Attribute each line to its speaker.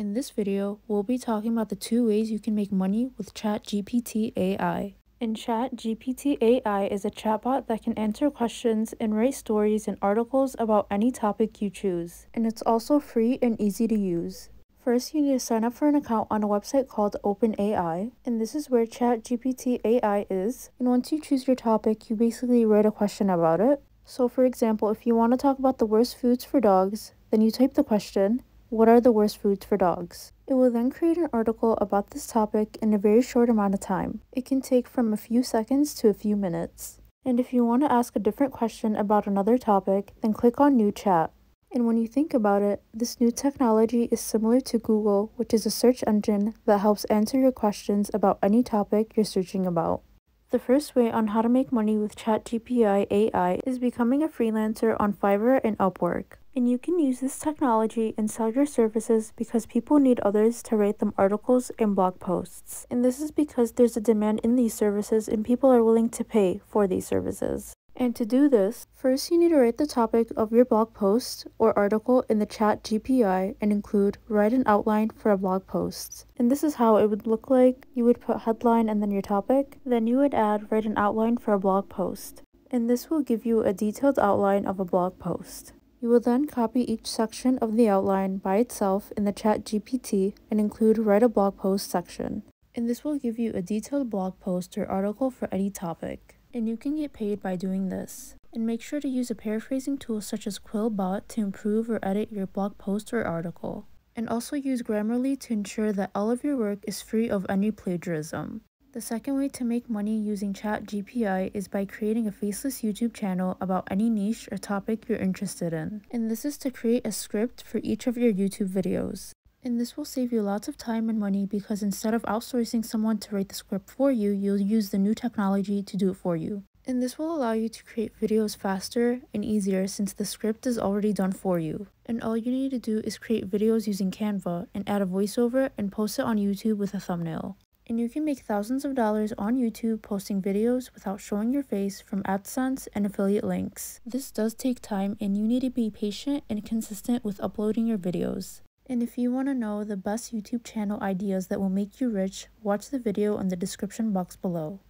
Speaker 1: In this video, we'll be talking about the two ways you can make money with ChatGPT AI. In ChatGPT AI is a chatbot that can answer questions and write stories and articles about any topic you choose. And it's also free and easy to use. First, you need to sign up for an account on a website called OpenAI, and this is where ChatGPT AI is. And once you choose your topic, you basically write a question about it. So, for example, if you want to talk about the worst foods for dogs, then you type the question, What are the worst foods for dogs? It will then create an article about this topic in a very short amount of time. It can take from a few seconds to a few minutes. And if you want to ask a different question about another topic, then click on New Chat. And when you think about it, this new technology is similar to Google, which is a search engine that helps answer your questions about any topic you're searching about. The first way on how to make money with ChatGPT AI is becoming a freelancer on Fiverr and Upwork. And you can use this technology and sell your services because people need others to write them articles and blog posts. And this is because there's a demand in these services and people are willing to pay for these services. And to do this, first you need to write the topic of your blog post or article in the chat GPT and include write an outline for a blog post. And this is how it would look like. You would put headline and then your topic. Then you would add write an outline for a blog post. And this will give you a detailed outline of a blog post. You will then copy each section of the outline by itself in the chat GPT and include write a blog post section. And this will give you a detailed blog post or article for any topic. And you can get paid by doing this. And make sure to use a paraphrasing tool such as Quillbot to improve or edit your blog post or article. And also use Grammarly to ensure that all of your work is free of any plagiarism. The second way to make money using ChatGPT is by creating a faceless YouTube channel about any niche or topic you're interested in. And this is to create a script for each of your YouTube videos. And this will save you lots of time and money because instead of outsourcing someone to write the script for you, you'll use the new technology to do it for you. And this will allow you to create videos faster and easier since the script is already done for you. And all you need to do is create videos using Canva and add a voiceover and post it on YouTube with a thumbnail and you can make thousands of dollars on YouTube posting videos without showing your face from AdSense and affiliate links. This does take time and you need to be patient and consistent with uploading your videos. And if you want to know the best YouTube channel ideas that will make you rich, watch the video in the description box below.